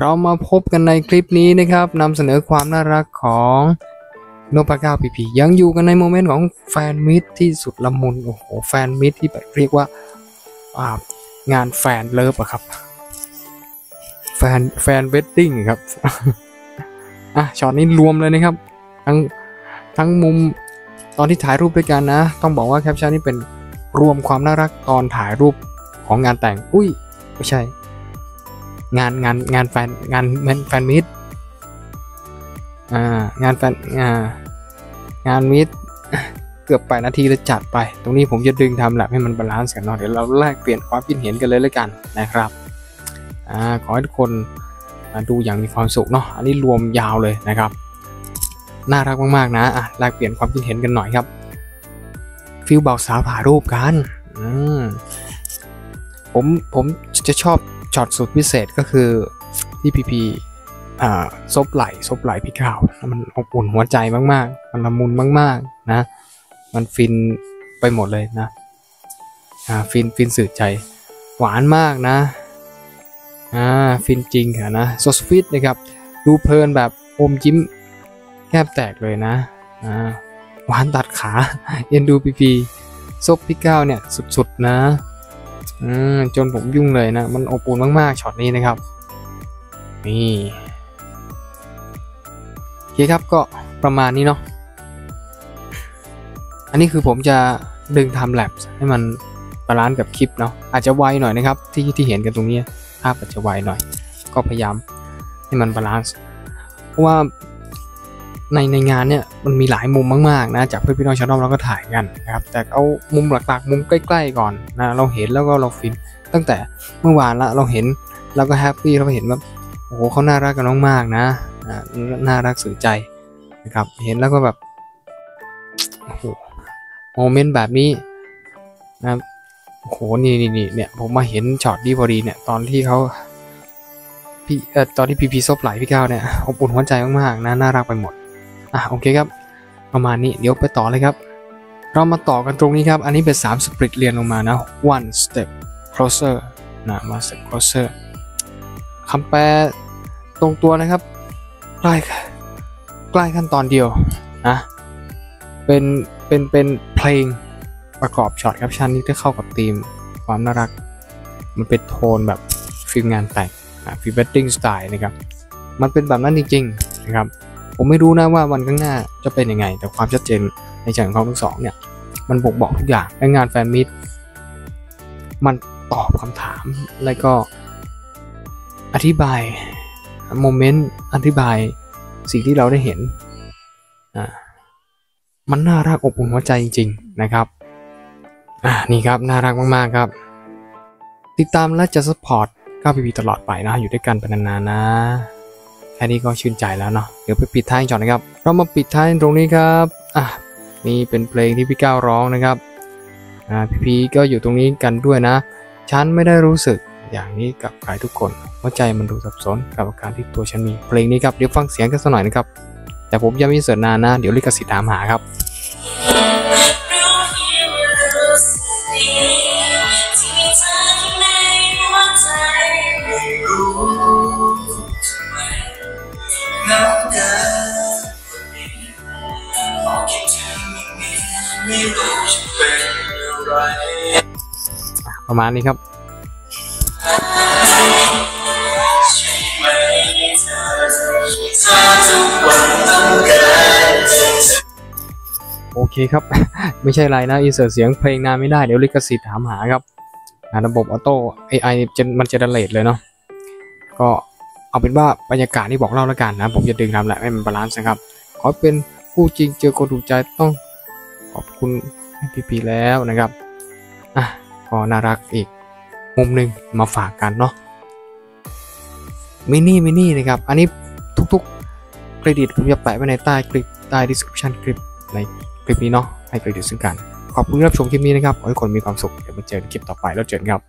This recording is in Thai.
เรามาพบกันในคลิปนี้นะครับนำเสนอความน่ารักของโนปาก้าพีพียังอยู่กันใน moment ของ fan meet ที่สุดละมุนโอ้โห fan meet ที่แบบเรียกว่าอ่างาน fan love อะครับ fan fan wedding ครับอะช็อตนี้รวมเลยนะครับ ทั้งทั้งมุมตอนที่ถ่ายรูปด้วยกันนะ ต้องบอกว่าแคปชั่นนี้เป็นรวมความน่ารักตอนถ่ายรูปของงานแต่ง อุ้ย ไม่ใช่ งานงานงานแฟนงาน fan fan meet อ่างานแฟนอ่างาน meet เกือบไปนาทีแล้วจัดไป ตรงนี้ผมจะดึง timelapse ให้มัน balance กันเนาะเดี๋ยวเราแลกเปลี่ยนความคิดเห็นกันเลยแล้วกันนะครับอ่าขอให้ทุกคนดูอย่างมีความสุขเนาะอันนี้รวมยาวเลยนะครับน่ารักมากๆนะอะแลกเปลี่ยนความคิดเห็นกันหน่อยครับfeel บ่าวสาวถ่ายรูปกันอืมผมผมจะชอบ ช็อตสุดพิเศษก็คือที่พีพีอ่าซบไหล่ซบไหล่พี่ก้าวมันอบอุ่นหัวใจมากๆ มันละมุนมากๆนะ มันฟินไปหมดเลยนะอ่าฟินฟินสุดใจ หวานมากนะอ่าฟินจริงค่ะนะ so sweet นะครับดูเพลินแบบอมยิ้มแก้มแตกเลยนะอ่าหวานตัดขาเอ็นดูพีพีซบพี่ก้าวเนี่ยสุดๆนะ จนผมยุ่งเลยนะ มันอบอุ่นมาก ๆช็อตนี้นะครับ นี่โอเคครับก็ประมาณนี้เนาะอันนี้คือผมจะดึง timelapse ให้มัน balance กับคลิปเนาะอาจจะไวหน่อยนะครับ ที่ที่เห็นกันตรงนี้ภาพอาจจะไวหน่อย ก็พยายามให้มัน balance เพราะว่า ในในงานเนี่ยมันมีหลายมุมมากๆนะจากเพื่อนพี่น้องชาวน้องเราก็ถ่ายกันนะครับแต่เอามุมหลักๆ มุมใกล้ๆก่อนนะเราเห็นแล้วก็เราฟิน ตั้งแต่เมื่อวานละเราเห็นเราก็ happy เราเห็นว่าโอ้โหเขาน่ารักกันมากๆนะอ่าน่ารักสุดใจนะครับเห็นแล้วก็แบบโอ้โห moment แบบนี้นะครับโอ้โหนี่นี่นี่เนี่ยผมมาเห็นช็อตดีพอดีเนี่ยตอนที่เขาพี่เออตอนที่พีพีซบไหล่พี่ก้าวเนี่ยอบอุ่นหัวใจมากๆนะน่ารักไปหมด อะโอเคครับ ประมาณนี้เดี๋ยวไปต่อเลยครับ เรามาต่อกันตรงนี้ครับ อันนี้เป็น3สปริตเรียนลงมานะ one step closer นะ one step closer คำแปลตรงตัวนะครับ ใกล้ใกล้ขั้นตอนเดียวนะเป็นเป็นเป็นเพลงประกอบ shot caption ที่เข้ากับธีมความน่ารัก มันเป็นโทนแบบ feel งานแต่ง feel wedding style นะครับ มันเป็นแบบนั้นจริงๆนะครับ ผมไม่รู้นะว่าวันข้างหน้าจะเป็นยังไง แต่ความชัดเจนในเชิงของทั้งสองเนี่ย มันบ่งบอกทุกอย่างในงาน fan meet มันตอบคำถาม แล้วก็อธิบาย momentอธิบายสิ่งที่เราได้เห็นอ่ามันน่ารักอบอุ่นหัวใจจริง ๆ นะครับอ่านี่ครับ น่ารักมากๆครับ ติดตามและจะสปอร์ตก้าวพีพีตลอดไปนะ อยู่ด้วยกันเป็นนานๆนะ แค่นี้ก็ชื่นใจแล้วเนาะเดี๋ยวไปปิดท้ายก่อนนะครับ เรามาปิดท้ายตรงนี้ครับอะนี่เป็นเพลงที่พี่ก้าวร้องนะครับอ่าพี่พีก็อยู่ตรงนี้กันด้วยนะ ฉันไม่ได้รู้สึกอย่างนี้กับใครทุกคนหัวใจมันดูสับสนกับอาการที่ตัวฉันมีเพลงนี้ครับเดี๋ยวฟังเสียงกันสักหน่อยนะครับแต่ผมยังไม่เสิร์ชนานนะ เดี๋ยวลิขสิทธิ์ตามหาครับ ไม่รู้จะเป็นอะไรประมาณนี้ครับโอเคครับ ไม่ใช่ไรนะ insert เสียงเพลงนานไม่ได้ เดี๋ยวลิขสิทธิ์ถามหาครับระบบออโต้ AI จะมันจะ delete เลยเนาะก็เอาเป็นว่าบรรยากาศที่บอกเล่าแล้วกันนะ ผมจะดึง timelapse ให้มัน balance นะครับ ขอเป็นคู่จริงเจอคนถูกใจต้อง ขอบคุณพี่พีแล้วนะครับอะก็น่ารักอีกมุมหนึ่งมาฝากกันเนาะมินี่มินี่นะครับ อันนี้ทุกๆเครดิตผมจะแปะไว้ในใต้คลิปใต้ description คลิปในคลิปนี้เนาะให้เครดิตซึ่งกัน ขอบคุณที่รับชมคลิปนี้นะครับ ขอให้คนมีความสุข เดี๋ยวมาเจอกันคลิปต่อไปแล้วเจอกันครับ